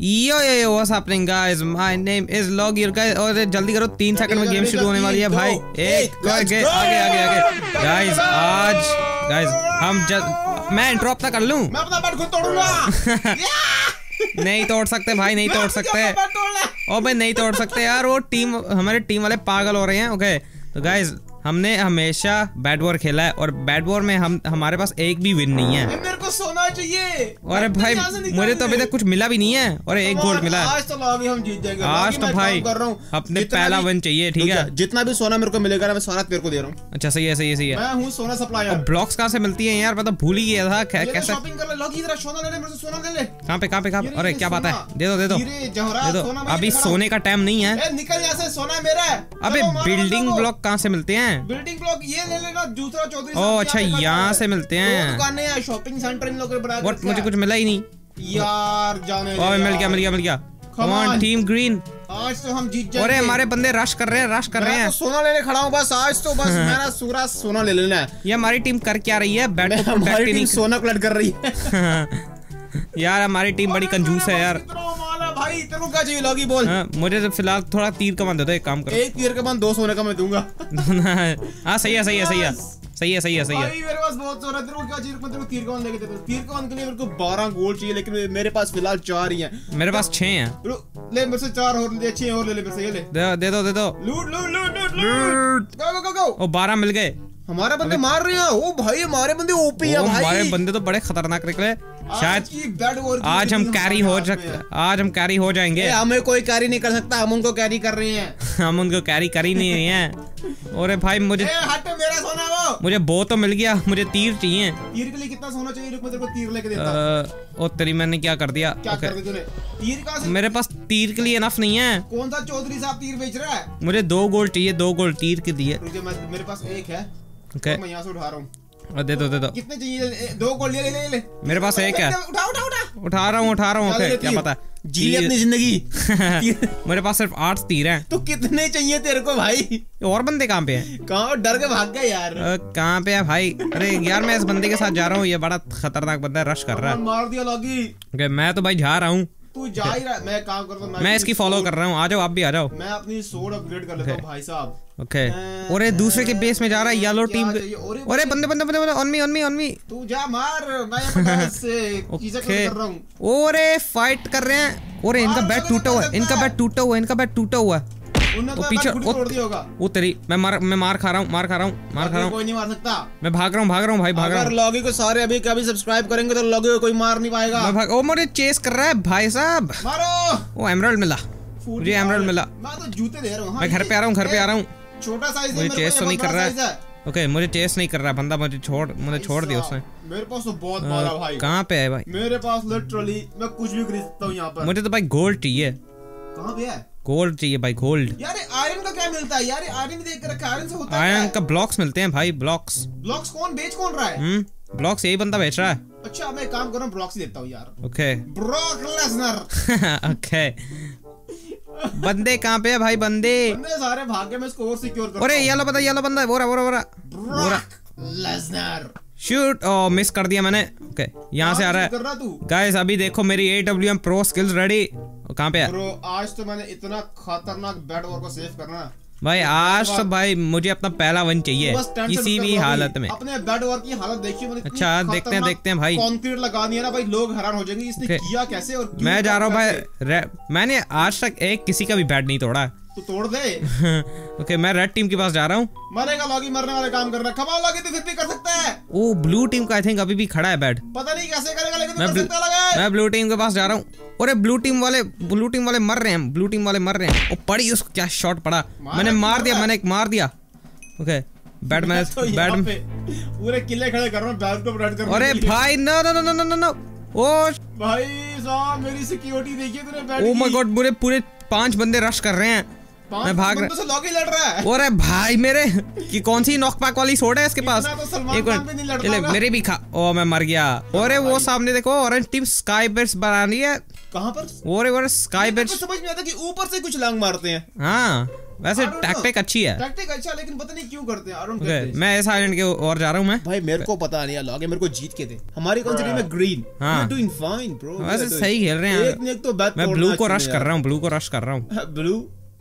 Yo yo yo what's happening guys my name is लॉगियर guys और जल्दी करो तीन सेकंड में गेम शुरू होने वाली है भाई। एक आगे आगे आगे आगे गाइस आज गाइस हम जब मैं इंटरप्ट कर लूँ? मैं अपना बेड खुद तोड़ूँगा। नहीं तोड़ सकते भाई नहीं तोड़ सकते। ओ भाई नहीं तोड़ सकते यार वो टीम हमारे टीम वाले पागल हो रहे हैं ओके तो गाइस हमने हमेशा बैट वॉर खेला है और बैट वॉर में हम हमारे पास एक भी विन नहीं है। मेरे को सोना चाहिए। अरे भाई मुझे तो अभी तक कुछ मिला भी नहीं है और एक गोल्ड मिला है। आज तो लॉबी हम जीत जाएँगे। आज तो भाई कर रहा हूँ। अपने पहला वन चाहिए ठीक है। जितना भी सोना मेरे को मिलेगा ना मैं सारा तेरे को दे रहा हूँ। अच्छा सही है सही है सही है। मैं हूँ सोना सप्लायर ब्लॉक्स कहाँ से मिलती है यार? मतलब भूल ही गया था। कैसे सोना सोना कहाँ पे कहाँ पे कहाँ अरे क्या बात है। दे दो दे दो। दे दो। अभी सोने का टाइम नहीं है। निकल यहाँ से सोना मेरा अबे बिल्डिंग ब्लॉक कहाँ से मिलते हैं? बिल्डिंग ब्लॉक ये ले लेना दूसरा चौधरी ओ अच्छा यहाँ से मिलते हैं। दुकानें हैं शॉपिंग सेंटर इन लोगों ने बनाया व्हाट मुझे कुछ मिला ही नहीं। यार जाने ओ मिल गया मिल गया मिल गया। कम ऑन टीम ग्रीन आज तो हम जीत जाएँगे। अरे हमारे बंदे रश कर रहे हैं रश कर रहे हैं। तो सोना लेने खड़ा हूँ बस आज तो बस मेरा सूरा सोना ले लेना है। ये हमारी टीम कर क्या रही है? बैट को प्रोटेक्ट ही नहीं सोना कलेक्ट कर रही है। यार हमारी टीम बड़ी कंजूस है यार। भाई तेरे को क्या चाहिए लॉगी बोल। हाँ, मुझे तो फ़िलहाल थोड़ा तीर कमान दे दो एक काम करो। एक तीर के बाद दो सोने का मैं दूँगा। हाँ सही है सही है सही है। सही है सही है सही है। मेरे पास बहुत सोना तेरे को क्या चाहिए मैं तेरे को तीर कमान लेके देता हूँ। तीर कमान के लिए मेरे को 12 गोल्ड चाहिए लेकिन मेरे पास फ़िलहाल चार ही हैं। मेरे पास छह हैं। ले मेरे से चार और ले छह और ले ले मेरे से ये ले। दे दो दे दो लूट लूट लूट लूट लूट। गो गो गो गो ओ 12 मिल गए। हमारे बंदे मार रहे हैं। ओ भाई हमारे बंदे ओपी है भाई हमारे बंदे तो बड़े खतरनाक निकले। शायद आज हम कैरी हो सकते आज हम कैरी हो जाएँगे। हमें कोई कैरी नहीं कर सकता हम उनको कैरी कर रहे हैं। हम उनको कैरी कर ही नहीं रहे हैं अरे भाई मुझे हट मेरा सोना वो। मुझे बो तो मिल गया मुझे तीर चाहिए। तीर के लिए कितना सोना चाहिए? रुक मैं तेरे को तीर लेके देता हूँ। ओ तेरी मैंने क्या कर दिया? क्या कर दिया तूने? तीर कहाँ से मेरे पास तीर के लिए इनफ नहीं है। कौन सा चौधरी साहब तीर बेच रहा है? मुझे दो गोल्ड चाहिए दो गोल्ड तीर के लिए मेरे पास एक है। ओके। मैं यहाँ से उठा रहा हूँ। दे दो दे दो। कितने चाहिए? दो गोल्ड ले ले ले मेरे पास एक है उठा उठा उठा उठा रहा हूँ उठा रहा हूँ क्या पता? जी अपनी ज़िंदगी। मेरे पास सिर्फ़ आठ तीर हैं। तो कितने चाहिए तेरे को भाई? और बंदे कहाँ पे हैं? कहाँ? डर के भाग गए यार। कहाँ पे है भाई? अरे यार मैं इस बंदे के साथ जा रहा हूँ ये बड़ा खतरनाक बंदा है रश कर रहा है। मार दिया लॉगी। मैं तो भाई जा रहा हूँ। तू जा ही रहा मैं काम करता हूँ मैं इसकी फॉलो कर रहा हूँ। आ जाओ आप भी आ जाओ। मैं अपनी सोड अपग्रेड कर लेता हूँ भाई साहब। ओके ये दूसरे के बेस में जा रहा है येलो टीम अरे बंदे बंदे बंदे बंदे on me on me on me तू जा मार मैं यहाँ से चीज़ें कर रहा हूँ। ओरे फाइट कर रहे हैं। ओरे इनका बैट टूटा हुआ है इनका बैट टूटा हुआ है इनका बैट टूटा हुआ है। वो पीछे वो, वो तेरी मैं मार मैं मार खा रहा हूँ मार खा रहा हूँ मार खा रहा हूँ। कोई नहीं मार सकता। मैं भाग रहा हूँ भाग रहा हूँ भाई भाग रहा हूँ। लॉगी को सारे अभी कभी सब्सक्राइब करेंगे तो लॉगी को कोई मार नहीं पाएगा। मैं भाग ओ मुझे चेस कर रहा है भाई साहब। मारो। वो एमराल्ड मिला। मुझे एमराल्ड मिला। मैं तो जूते दे रहा हूँ मैं घर पे आ रहा हूँ घर पे आ रहा हूँ। छोटा साइज़ मुझे चेस तो नहीं कर रहा है। ओके मुझे चेस नहीं कर रहा बंदा मुझे छोड़ मुझे छोड़ दिया उसने। मेरे पास तो बहुत बड़ा भाई। कहाँ पे है भाई? मेरे पास लिटरली मैं कुछ भी खरीद सकता हूँ यहाँ पर। मुझे तो भाई गोल्ड चाहिए। कहाँ पे है? गोल्ड चाहिए भाई गोल्ड यार आयरन का क्या मिलता है? यार आयरन देख रखा आयरन से होता है? आयरन का ब्लॉक्स मिलते हैं भाई ब्लॉक्स ब्लॉक्स कौन बेच कौन रहा है? हम्म ब्लॉक्स यही बंदा बेच रहा है। अच्छा मैं काम कर रहा हूँ ब्लॉक्स देता हूँ यार। ओके ब्रॉक लेसनर ओके बंदे कहाँ पे है भाई बंदे? बंदे सारे भागे में इसको और सिक्योर कर अरे येलो बंदा येलो बंदा बोरा बोरा बोरा बोरा लेसनर शूट ओ मिस कर दिया मैंने। ओके यहाँ से आ रहा है। गाइस अभी देखो मेरी एडब्ल्यूएम प्रो स्किल्स रेडी कहाँ पे है? ब्रो आज तो मैंने इतना खतरनाक बैट बॉल को सेव करना। भाई आज तो भाई मुझे अपना पहला वन चाहिए। किसी भी हालत में। अपने बेड वर्क की हालत देखिए मैंने अच्छा देखते हैं देखते हैं भाई। कंक्रीट लगानी है ना भाई लोग हैरान हो जाएँगे इसने किया कैसे और मैं जा रहा हूँ भाई मैंने आज तक एक किसी का भी बेड नहीं तोड़ा। तो तोड़ दे। ओके मैं रेड टीम के पास जा रहा हूँ। मरेगा लॉगी मरने वाले काम कर रहा है लॉगी तो फिर भी कर सकता है। ओ ब्लू टीम का आई थिंक अभी भी खड़ा है बैट पता नहीं कैसे करेगा लेकिन मैं, कर सकता लगा। मैं ब्लू टीम के पास जा रहा हूँ। अरे ब्लू टीम वाले ब्लू टीम वाले मर रहे हैं ब्लू टीम वाले मर रहे हैं। ओ पड़ी उसको क्या शॉट पड़ा। मैंने मार दिया मैंने एक मार दिया। ओके बैट मैन बैट पूरे किले खड़े कर रहा हूँ बैट को रेड कर अरे भाई no no no no no no oh भाई साहब मेरी सिक्योरिटी देखिए तूने बैट ओ माय गॉड पूरे पूरे पाँच बंदे रश कर रहे हैं। मैं भाग रहा लॉगी लड़ रहा है। अरे भाई मेरे कि कौन सी नॉकपैक वाली सोड है इसके पास? तो एक मिनट। मेरे भी खा ओ मैं मर गया। अरे वो सामने देखो ऑरेंज टीम स्काई बेट्स बना रही है। कहाँ पर? और और स्काई ब्रिज समझ में आता कि ऊपर से कुछ लांग मारते हैं। हाँ वैसे. टैक्टिक अच्छी है। टैक्टिक अच्छा लेकिन पता नहीं क्यों करते हैं। This. मैं इस आइलैंड के और जा रहा हूँ मैं। भाई मेरे को पता नहीं लॉग मेरे को जीत के थे हमारी कौन सी टीम है? ग्रीन हाँ। डूइंग फाइन ब्रो वैसे सही खेल रहे हैं। एक ने एक तो मैं ब्लू को रश कर रहा हूँ ब्लू को रश कर रहा हूँ। Blue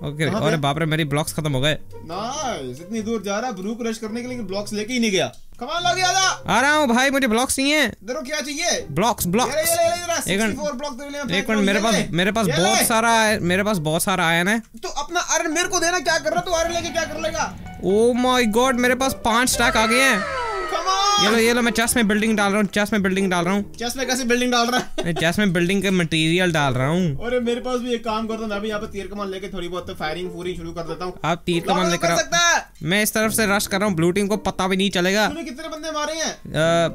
okay? अरे बाप रे मेरी ब्लॉक्स खत्म हो गए। नाइस इतनी दूर जा रहा है ब्लू को रश करने के लिए ब्लॉक्स लेके ही नहीं गया। कमाल लगे आजा आ रहा हूँ भाई मुझे ब्लॉक्स नहीं है। देखो क्या चाहिए। ब्लॉक्स ब्लॉक्स ये ले, ले, जरा, एक मिनट। 64 ब्लॉक दे ले, एक मिनट मेरे पास मेरे पास बहुत सारा मेरे पास बहुत सारा आयन है। तो अपना आयरन मेरे को देना क्या कर रहा तू आयरन लेके क्या कर लेगा? ओ माय गॉड मेरे पास पाँच स्टैक आ गए हैं। ये लो ये लो मैं चेस्ट में बिल्डिंग डाल रहा हूँ चेस्ट में बिल्डिंग डाल रहा हूँ। चेस्ट में कैसे बिल्डिंग डाल रहा? है मैं चेस्ट में बिल्डिंग के मटेरियल डाल रहा हूँ। अरे मेरे पास भी एक काम करता हूँ मैं भी यहाँ पे तीर कमान लेके थोड़ी बहुत तो फायरिंग पूरी शुरू कर देता हूँ। आप तीर कमान लॉक लेकर मैं इस तरफ़ से रश कर रहा हूँ ब्लू टीम को पता भी नहीं चलेगा। कितने बंदे मारे हैं?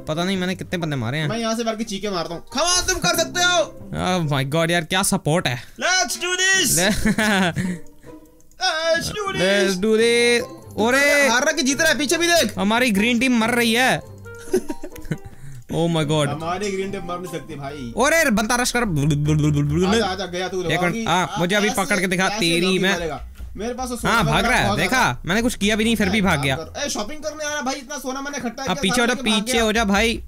पता नहीं मैंने कितने बंदे मारे हैं। मैं यहाँ से बैठ के चीखे मारता हूँ। खमा तुम कर सकते हो! माय गॉड यार क्या सपोर्ट है? Let's do this let's do this ओरे हार रहा कि जीत रहा है पीछे भी देख। हमारी ग्रीन टीम मर रही है। ओ माय गॉड हमारी ग्रीन टेप मर नहीं सकती भाई। ओरे बनता रश कर। आजा आजा गया तू एक मिनट, हाँ, मुझे अभी पकड़ के दिखा, तेरी मैं- मेरे पास तो हाँ भाग रहा है देखा मैंने कुछ किया भी नहीं फिर भी भाग गया। ए शॉपिंग करने आ रहा भाई इतना सोना मैंने इकट्ठा अब पीछे हो जा पीछे हो जा भाई।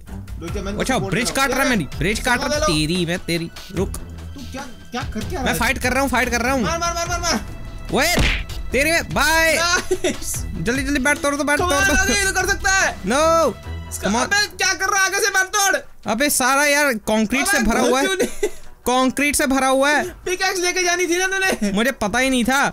अच्छा ब्रिज काट रहा है मेरी ब्रिज काट रहा तेरी मैं तेरी रुक। तू क्या क्या कर क्या रहा मैं फाइट कर रहा हूँ फाइट कर रहा हूँ। मार मार मार मार मार। वेट तेरी में बाय जल्दी जल्दी बैट तोड़ दो बैट तोड़ दो ये तो कर सकता है। नो अबे क्या कर रहा है? आगे से बैट तोड़ अबे सारा यार कंक्रीट से भरा हुआ है? कंक्रीट से भरा हुआ है। पिकैक्स लेके जानी थी ना तूने। मुझे पता ही नहीं था।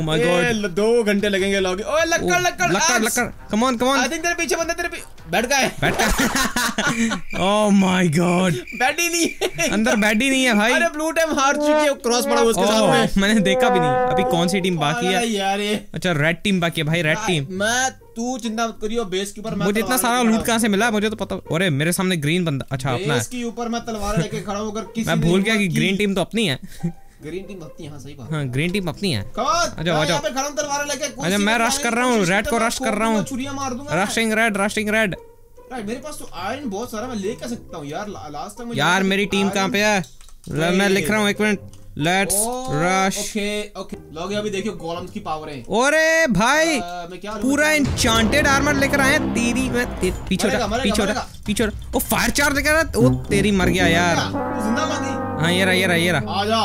माय गॉड ल- दो घंटे लगेंगे लॉग ओए लक्कड़ लक्कड़ लक्कड़ लक्कड़। Come on come on I think तेरे पीछे बंदा तेरे पीछे बैठ गया है बैट ओह माय गॉड बैठ ही नहीं है। अंदर ही नहीं है भाई। अरे ब्लू टाइम हार चुकी है क्रॉस पड़ा उसके साथ ओह में मैंने देखा भी नहीं। अभी कौन सी टीम बाकी है? यार ये। अच्छा रेड टीम बाकी है भाई रेड टीम मैं तू चिंता मत करियो बेस के ऊपर मैं मुझे इतना सारा लूट कहाँ से मिला? मुझे तो पता अरे मेरे सामने ग्रीन बंदा अच्छा अपना है। बेस के ऊपर मैं तलवार लेके खड़ा हूँ अगर किसी मैं भूल गया कि ग्रीन टीम तो अपनी है। ग्रीन टीम अपनी हाँ सही बात। हाँ ग्रीन टीम अपनी है। कमान आ जाओ, आ जाओ। यहाँ पे खड़ा हूँ तलवार लेके कोई अच्छा, मैं आने कर रहा हूँ, रेड को ठोक कर रहा हूँ। छुरियाँ मार दूँगा। Rushing red rushing red right मेरे पास तो आयरन बहुत सारा मैं ले क्या सकता हूँ यार लास्ट टाइम यार मेरी टीम कहाँ पे है? मैं लिख रहा हूँ एक minute let's rush okay okay लोग अभी देखियो गोलम्स की पावर है। ओरे भाई! अ, मैं क्या पूरा इंचांटेड आर्मर लेकर आए तेरी मैं ते, पीछे हो मरेगा, पीछे हो मरेगा। पीछे हो जा ओ फायर चार्ज लेकर आ ओ तेरी मर गया यार। ज़िंदा मांगी हाँ ये रहा ये रहा ये रहा। आ जा।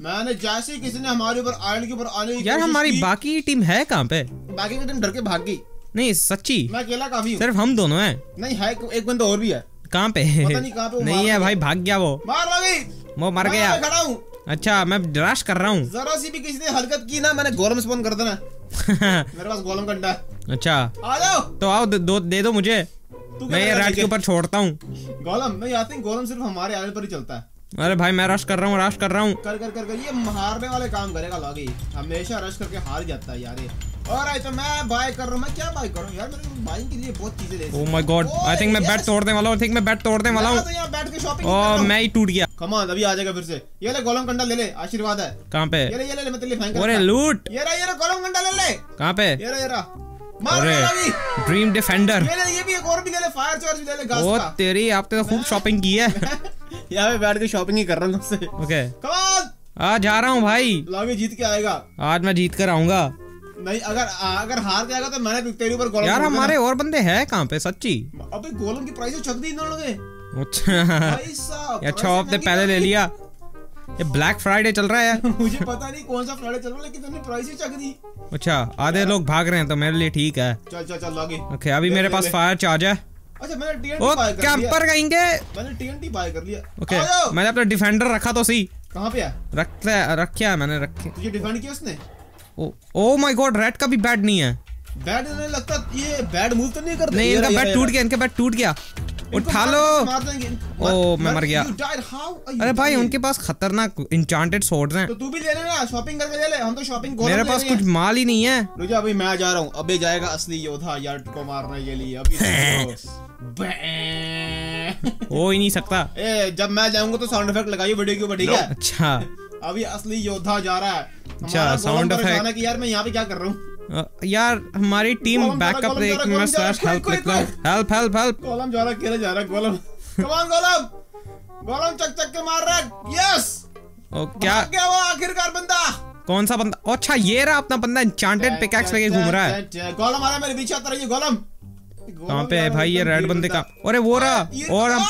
मैंने जैसे ही किसी ने हमारे ऊपर आयरन के ऊपर आने की यार हमारी की, बाकी टीम है कहाँ पे? बाकी की टीम डर के भाग गई। नहीं सच्ची। मैं अकेला काफ़ी हूँ। सिर्फ़ हम दोनों हैं। नहीं है एक- बंदा और भी है। कहाँ पे? पता नहीं कहाँ पे नहीं है भाई भाग गया वो। मार लगी वो मर गया। खड़ा हूँ। अच्छा मैं रश कर रहा हूँ। जरा सी भी किसी ने हरकत की ना मैंने गोलम स्पॉन कर देना। मेरे पास गोलम कंडा है। अच्छा। आ जाओ। तो आओ दो दो- दे मुझे। मैं ये रेड के ऊपर छोड़ता हूँ। गोलम मैं आई थिंक गोलम सिर्फ़ हमारे आयरन पर ही चलता है। अरे भाई मैं रश कर रहा हूँ रश कर रहा हूँ। कर कर कर कर। ये हारने वाले काम करेगा लॉगी। हमेशा रश करके हार जाता है यार और तो मैं बाय कर रहा हूँ। मैं क्या बाय कर रहा हूँ यार? मेरे को बाइंग के लिए बहुत चीज़ें ले oh my god I think मैं बैट तोड़ने वाला हूँ आई थिंक मैं बैट तोड़ने वाला हूँ। तो बैठ के शॉपिंग ओ मैं ही टूट गया। कमान अभी आ जाएगा फिर से। ये ले गोलम कंडा ले ले आशीर्वाद है। कहाँ पे? ये ले ये ले मैं तेरे लिए फेंक अरे लूट! ये रहा ये रहा गोलम कंडा ले ले। कहाँ पे? ये रहा ये रहा। अरे ड्रीम डिफेंडर ये ले ये भी एक और भी ले ले फायर चार्ज भी ले ले घास ओ तेरी आपने तो खूब शॉपिंग की है। यहाँ पे बैठ के शॉपिंग ही कर रहा हूँ उससे ओके कमान आ जा रहा हूँ भाई। लॉगी जीत के आएगा। आज मैं जीत कर आऊँगा। नहीं अगर अगर हार के आएगा तो मैंने तेरे ऊपर गोलम यार हमारे और बंदे हैं कहाँ पे सच्ची? अबे गोलम की प्राइस दी लोगों ने अच्छा। साहब या प्राइस छह हफ़्ते पहले ले लिया। ये ब्लैक फ्राइडे चल रहा है मुझे पता नहीं कौन सा फ्राइडे चल रहा है लेकिन तुमने प्राइस ही चक दी। अच्छा आधे लोग भाग रहे हैं तो मेरे लिए ठीक है। चल चल चल लॉगी। ओके अभी मेरे पास फायर चार्ज है। अच्छा मैंने टीएनटी बाय कर लिया। कैंपर कहेंगे। मैंने टीएनटी बाय कर लिया। ओके मैंने अपना डिफेंडर रखा तो सही। कहाँ पे है? रखता रखा है मैंने रखे। तुझे डिफेंड किया उसने? Oh oh my god red का भी बैड नहीं है। बैड नहीं लगता ये बैड मूव तो नहीं करते? नहीं इनका बैड बैट टूट गया इनका बैट टूट गया। उठा लो। मार ओ, मैं मर गया। अरे भाई उनके पास खतरनाक इंचांटेड सोर्ड्स हैं। तो तू भी ले लेना शॉपिंग करके ले ले। हम तो शॉपिंग मेरे पास कुछ माल ही नहीं है। रुक जा अभी मैं जा रहा हूँ। अबे जाएगा असली योद्धा यार को मारने के लिए। अभी हो ही नहीं सकता। ए जब मैं जाऊँगा तो साउंड इफ़ेक्ट लगाइए वीडियो के ऊपर ठीक है अच्छा। अभी असली योद्धा जा रहा है। अच्छा, साउंड इफ़ेक्ट यार मैं यहाँ पे क्या कर रहा हूँ? यार हमारी team backup help help help help column जा रहा जा रहा column. Come on column. Column चक चक के मार रहा यस ओ क्या? क्या वो आखिरकार बंदा। कौन सा बंदा? अच्छा ये रहा अपना बंदा एन्चांटेड पिकैक्स लेके घूम रहा है। कॉलम आ रहा मेरे पीछे आता रहिए कॉलम। कहाँ पे है भाई ये रेड बंदे का अरे वो रहा। और हम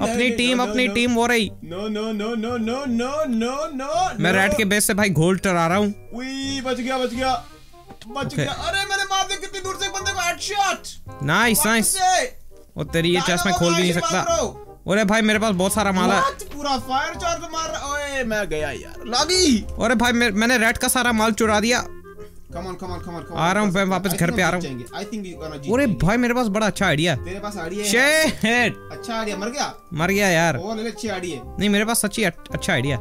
अपनी टीम अपनी टीम वो रही। No no no no no no no मैं रेड के बेस से भाई घोल टरा रहा हूँ। बच गया बच गया। बच Okay. गया। अरे मैंने मार दिया कितनी दूर से एक बंदे को हेडशॉट नाइस नाइस और तेरी ये चेस्ट में खोल भी नहीं सकता। अरे भाई मेरे पास बहुत सारा माल है। पूरा फायर चार्ज मार रहा ओए मैं गया यार। लॉगी अरे भाई मैंने रेड का सारा माल चुरा दिया। Come on come on come on आ रहा हूँ, मैं वापस घर पे आ रहा हूँ। आई थिंक यू गोना जीत अरे भाई मेरे पास बड़ा अच्छा आइडिया है। तेरे पास आईडी है। अच्छा आईडिया मर गया? मर गया यार। और ले अच्छी आईडी है। नहीं मेरे पास सच्ची अच्छा आइडिया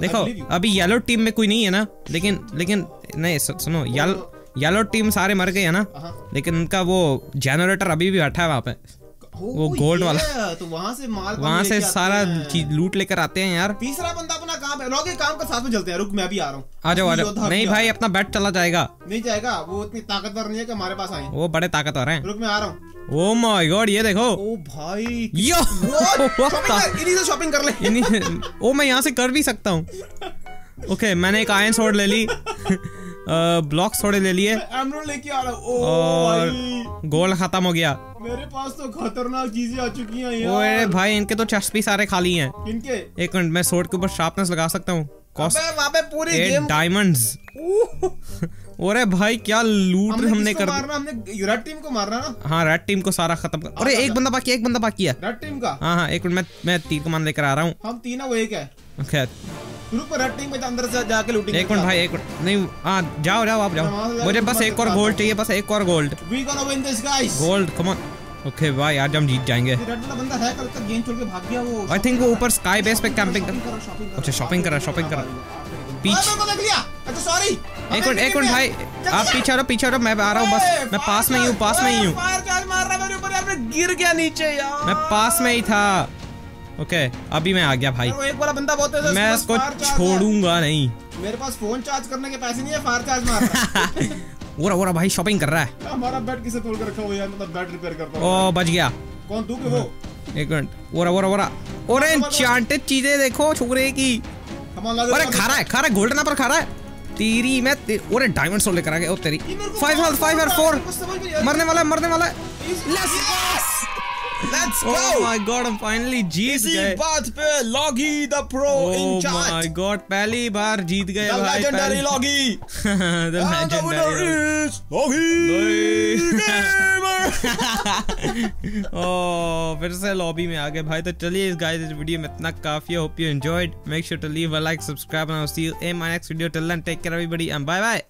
देखो. अभी येलो टीम में कोई नहीं है ना लेकिन लेकिन नहीं सुनो येलो येलो टीम सारे मर गए हैं ना? हाँ। लेकिन उनका वो जनरेटर अभी भी बैठा है वहाँ पे। वो yeah, वाला। तो वहाँ से माल वहाँ से सारा चीज़ लूट लेकर आते हैं यार। तीसरा बंदा अपना काम है। लॉगी काम का साथ में चलते हैं। रुक मैं भी आ रहा हूँ। आ जाओ आ जाओ। नहीं भाई अपना बैट चला जाएगा। नहीं जाएगा? वो इतनी ताकतवर नहीं है कि हमारे पास आए। वो बड़े ताकतवर हैं। रुक मैं आ रहा हूँ। ओ माय गॉड ये देखो। ओ भाई यो! इन्हीं से शॉपिंग कर ले। इन्हीं- ओ मैं यहाँ से कर भी सकता हूँ। ओके मैंने एक आयन सोड ले ली। ब्लॉक थोड़े ले लिए। लेके आ रहा और गोल्ड खत्म हो गया। मेरे पास तो खतरनाक चीज़ें आ चुकी हैं ओए यार भाई इनके तो चेस्ट भी सारे खाली हैं। इनके? एक मिनट मैं सोड के ऊपर शार्पनेस लगा सकता हूँ। कॉस्ट पे पूरी डायमंड्स अरे भाई क्या लूट हमने हमने कर मारना? हमने रेड टीम को मारना ना? हाँ रेड टीम को सारा खत्म कर अरे एक बंदा बाकी एक बंदा बाकी है। रेड टीम का? हाँ हाँ एक मिनट मैं मैं तीर कमान लेकर आ रहा हूँ। हम तीन है वो एक है। रुक रेड टीम में अंदर से जाके लूटिंग एक मिनट भाई एक मिनट। नहीं हाँ जाओ जाओ आप जाओ। मुझे बस एक और गोल्ड चाहिए बस एक और gold we gonna win this guys gold come on okay भाई आज हम जीत जाएँगे। रेड वाला बंदा है कल तक गेम छोड़ के भाग गया वो। आई थिंक वो ऊपर स्काई बेस पे कैंपिंग शॉपिंग करो शॉपिंग करो अच्छा, कर रहा है, shopping कर। रहा है पीछे को देख लिया अच्छा सॉरी एक मिनट एक मिनट भाई आप पीछे हटो पीछे हटो मैं आ रहा हूँ बस। मैं पास में ही हूँ पास में ही हूँ। फायर चार्ज मार रहा है मेरे ऊपर। यार मैं गिर गया नीचे यार। मैं पास में ही था। ओके अभी मैं आ गया भाई। एक वाला बंदा बहुत है मैं इसको छोड़ूँगा नहीं। मेरे पास फ़ोन चार्ज करने के पैसे नहीं है फायर चार्ज मार रहा है। ओरा ओरा भाई शॉपिंग कर रहा है। हमारा बेड किसे तोड़ के रखा हुआ है यार? मतलब बेड रिपेयर करता हूँ ओ बच गया। कौन तू के वो एक मिनट। ओरा ओरा ओरा ओरे एन्चांटेड चीज़ें देखो छोकरे की। अरे खा रहा है खा रहा है गोल्डन पर खा रहा है। तेरी मैं ओरे डायमंड सोल लेकर आ गया ओ तेरी। Five health five health four मरने वाला है मरने वाला है। लेट्स ओह माय गॉड हम फाइनली जीत इसी गए। बात पे Loggy the pro in charge my God पहली बार जीत गए द भाई legendary Loggy The legendary is Loggy gamer ओह फिर से लॉबी में आ गए भाई। तो चलिए इस गाइस इस वीडियो में इतना काफ़ी hope you enjoyed make sure to leave a like subscribe and I will see you in my next video till then take care everybody and bye bye